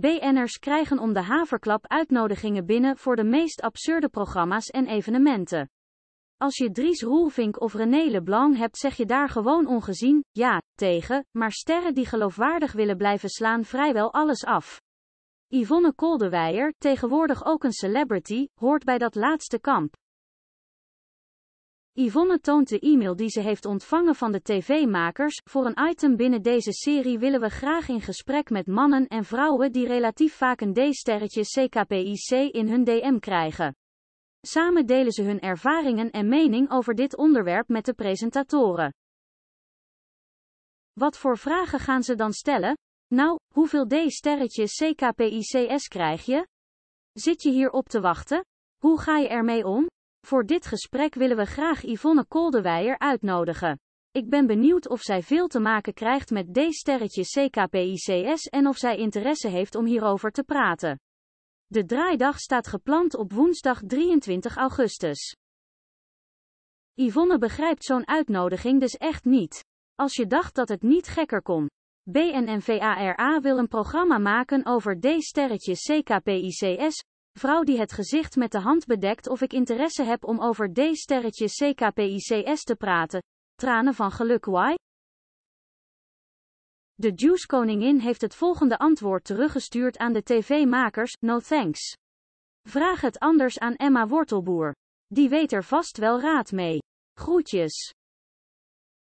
BN'ers krijgen om de haverklap uitnodigingen binnen voor de meest absurde programma's en evenementen. Als je Dries Roelvink of René Leblanc hebt zeg je daar gewoon ongezien, ja, tegen, maar sterren die geloofwaardig willen blijven slaan vrijwel alles af. Yvonne Koldewijer, tegenwoordig ook een celebrity, hoort bij dat laatste kamp. Yvonne toont de e-mail die ze heeft ontvangen van de tv-makers. Voor een item binnen deze serie willen we graag in gesprek met mannen en vrouwen die relatief vaak een D-sterretje CKPIC in hun DM krijgen. Samen delen ze hun ervaringen en mening over dit onderwerp met de presentatoren. Wat voor vragen gaan ze dan stellen? Nou, hoeveel D-sterretjes CKPICS krijg je? Zit je hier op te wachten? Hoe ga je ermee om? Voor dit gesprek willen we graag Yvonne Koldewijer uitnodigen. Ik ben benieuwd of zij veel te maken krijgt met D-sterretjes CKPICS en of zij interesse heeft om hierover te praten. De draaidag staat gepland op woensdag 23 augustus. Yvonne begrijpt zo'n uitnodiging dus echt niet. Als je dacht dat het niet gekker kon. BNNVARA wil een programma maken over D-sterretjes CKPICS, vrouw die het gezicht met de hand bedekt of ik interesse heb om over D-sterretjes CKPICS te praten. Tranen van geluk why? De Juice-koningin heeft het volgende antwoord teruggestuurd aan de tv-makers, no thanks. Vraag het anders aan Emma Wortelboer. Die weet er vast wel raad mee. Groetjes.